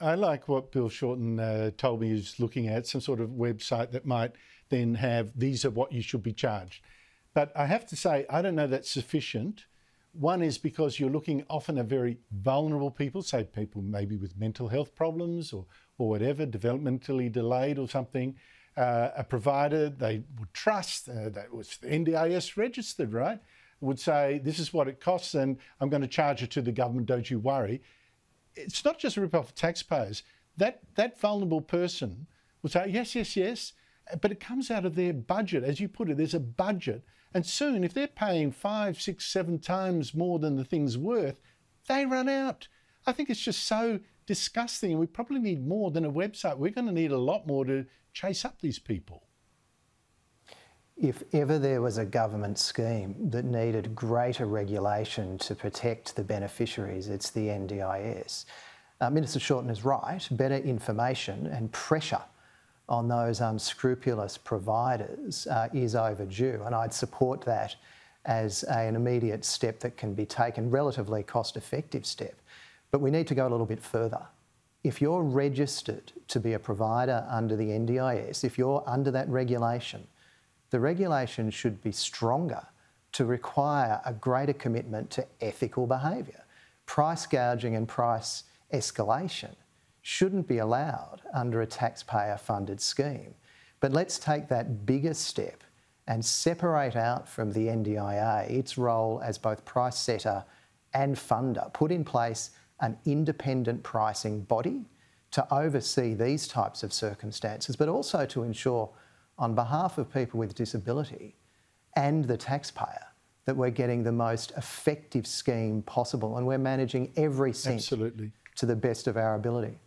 I like what Bill Shorten uh, told me he's looking at, some sort of website that might then have these are what you should be charged. But I have to say, I don't know that's sufficient. One is because you're looking often at very vulnerable people, say people maybe with mental health problems or, or whatever, developmentally delayed or something. Uh, a provider they would trust, uh, that was NDIS registered, right? Would say, this is what it costs and I'm going to charge it to the government, don't you worry it's not just a rip off of taxpayers. That that vulnerable person will say, yes, yes, yes, but it comes out of their budget. As you put it, there's a budget. And soon, if they're paying five, six, seven times more than the thing's worth, they run out. I think it's just so disgusting. And we probably need more than a website. We're going to need a lot more to chase up these people. If ever there was a government scheme that needed greater regulation to protect the beneficiaries, it's the NDIS. Uh, Minister Shorten is right. Better information and pressure on those unscrupulous providers uh, is overdue, and I'd support that as an immediate step that can be taken, relatively cost-effective step. But we need to go a little bit further. If you're registered to be a provider under the NDIS, if you're under that regulation, the regulation should be stronger to require a greater commitment to ethical behaviour. Price gouging and price escalation shouldn't be allowed under a taxpayer funded scheme. But let's take that bigger step and separate out from the NDIA its role as both price setter and funder. Put in place an independent pricing body to oversee these types of circumstances, but also to ensure on behalf of people with disability and the taxpayer that we're getting the most effective scheme possible and we're managing every cent Absolutely. to the best of our ability.